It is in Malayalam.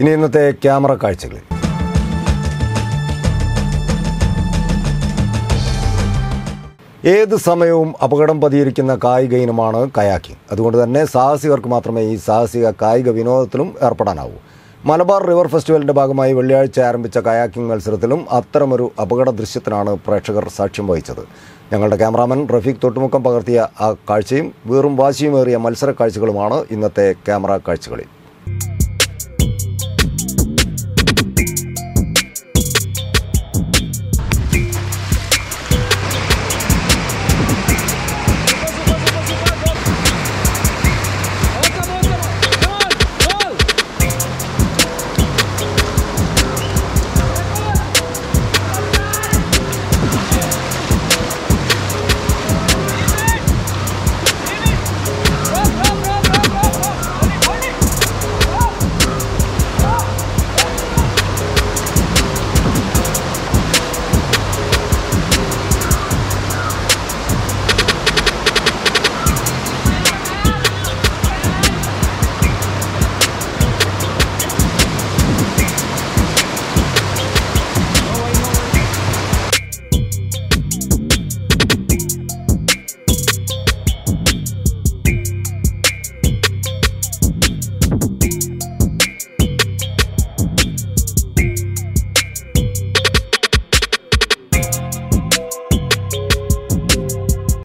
ഇനി ഇന്നത്തെ ക്യാമറ കാഴ്ചകളിൽ ഏത് സമയവും അപകടം പതിയിരിക്കുന്ന കായിക ഇനമാണ് കയാക്കിംഗ് അതുകൊണ്ട് തന്നെ സാഹസികർക്ക് മാത്രമേ ഈ സാഹസിക കായിക വിനോദത്തിലും ഏർപ്പെടാനാവൂ. മലബാർ റിവർ ഫെസ്റ്റിവലിന്റെ ഭാഗമായി വെള്ളിയാഴ്ച ആരംഭിച്ച കയാക്കിംഗ് മത്സരത്തിലും അത്തരമൊരു അപകട ദൃശ്യത്തിനാണ് പ്രേക്ഷകർ സാക്ഷ്യം വഹിച്ചത്. ഞങ്ങളുടെ ക്യാമറാമാൻ റഫീഖ് തൊട്ടുമുക്കം പകർത്തിയ ആ കാഴ്ചയും വീറും വാശിയുമേറിയ മത്സര കാഴ്ചകളുമാണ് ഇന്നത്തെ ക്യാമറ കാഴ്ചകളിൽ.